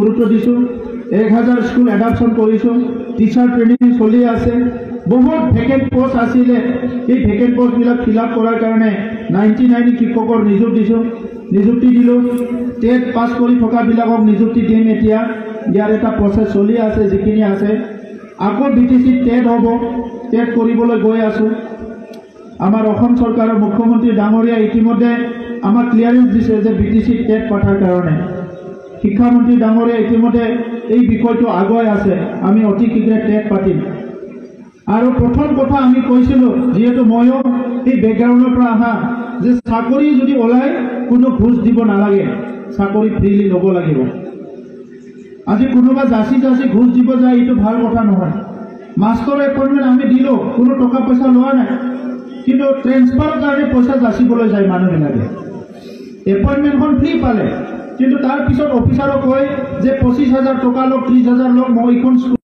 গুৰুত্ব দিছোঁ। এক হাজাৰ স্কুল এডাপশ্যন কৰিছোঁ। টিচাৰ ট্ৰেইনিং চলি আছে। বহুত ভেকেণ্ট পষ্ট আছিলে। সেই ভেকেণ্ট পষ্টবিলাক ফিল আপ কৰাৰ কাৰণে নাইণ্টি নাইন শিক্ষকৰ নিযুক্তি দিছোঁ। নিযুক্তি দিলোঁ। টেট পাছ কৰি থকাবিলাকক নিযুক্তি দিম এতিয়া। ইয়াৰ এটা প্ৰচেছ চলি আছে যিখিনি আছে। আকৌ বি টি চিত টেট হ'ব। টেট কৰিবলৈ গৈ আছোঁ। আমাৰ অসম চৰকাৰৰ মুখ্যমন্ত্ৰী ডাঙৰীয়া ইতিমধ্যে আমাক ক্লিয়াৰেঞ্চ দিছে যে বি টি চি টেট পঠাৰ কাৰণে। শিক্ষামন্ত্ৰী ডাঙৰীয়া ইতিমধ্যে এই বিষয়টো আগুৱাই আছে। আমি অতি শীঘ্ৰে টেট পাতিম। আৰু প্ৰথম কথা আমি কৈছিলোঁ যিহেতু ময়ো এই বেকগ্ৰাউণ্ডৰ পৰা অহা যে চাকৰি যদি ওলায় কোনো ঘোচ দিব নালাগে। চাকৰি ফ্ৰীলি ল'ব লাগিব। আজি কোনোবা যাচি যাচি ঘোচ দিব যায় এইটো ভাল কথা নহয়। মাষ্টৰ এপইণ্টমেণ্ট আমি দিলোঁ কোনো টকা পইচা লোৱা নাই। কিন্তু ট্ৰেন্সফাৰৰ কাৰণে পইচা যাচিবলৈ যায় মানুহবিলাকে এপইণ্টমেণ্টখন ফ্ৰী পালে। কিন্তু তাৰ পিছত অফিচাৰক কয় যে পঁচিছ হাজাৰ টকা লওক ত্ৰিছ হাজাৰ লওক মই এইখন